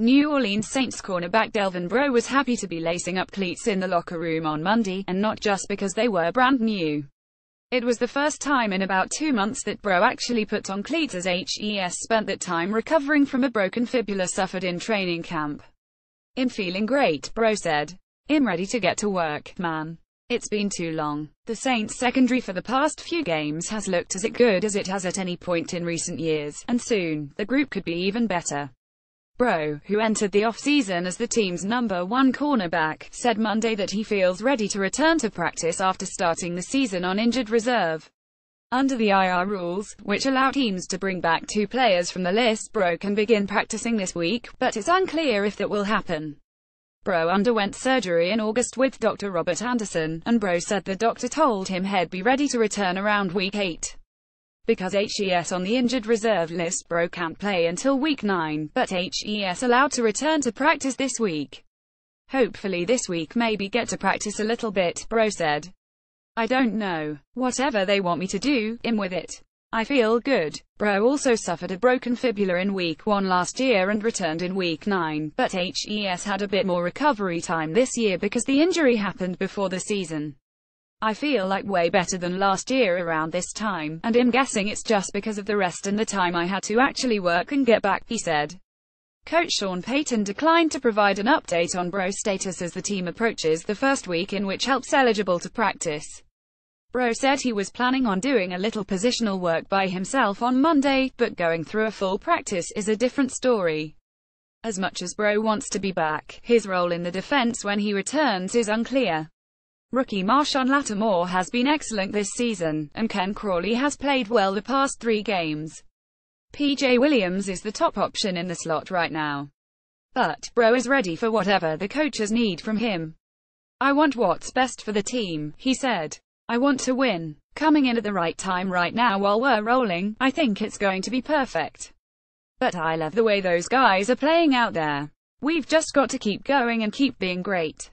New Orleans Saints cornerback Delvin Breaux was happy to be lacing up cleats in the locker room on Monday, and not just because they were brand new. It was the first time in about two months that Breaux actually put on cleats as HES spent that time recovering from a broken fibula suffered in training camp. I'm feeling great, Breaux said. I'm ready to get to work, man. It's been too long. The Saints secondary for the past few games has looked as good as it has at any point in recent years, and soon, the group could be even better. Breaux, who entered the offseason as the team's number one cornerback, said Monday that he feels ready to return to practice after starting the season on injured reserve. Under the IR rules, which allow teams to bring back two players from the list, Breaux can begin practicing this week, but it's unclear if that will happen. Breaux underwent surgery in August with Dr. Robert Anderson, and Breaux said the doctor told him he'd be ready to return around week 8. Because HES on the injured reserve list Breaux can't play until week 9, but HES allowed to return to practice this week. Hopefully this week maybe get to practice a little bit, Breaux said. I don't know. Whatever they want me to do, I'm with it. I feel good. Breaux also suffered a broken fibula in week 1 last year and returned in week 9, but HES had a bit more recovery time this year because the injury happened before the season. I feel like way better than last year around this time, and I'm guessing it's just because of the rest and the time I had to actually work and get back, he said. Coach Sean Payton declined to provide an update on Breaux's status as the team approaches the first week in which helps eligible to practice. Breaux said he was planning on doing a little positional work by himself on Monday, but going through a full practice is a different story. As much as Breaux wants to be back, his role in the defense when he returns is unclear. Rookie Marshon Lattimore has been excellent this season, and Ken Crawley has played well the past three games. PJ Williams is the top option in the slot right now. But, Breaux is ready for whatever the coaches need from him. I want what's best for the team, he said. I want to win. Coming in at the right time right now while we're rolling, I think it's going to be perfect. But I love the way those guys are playing out there. We've just got to keep going and keep being great.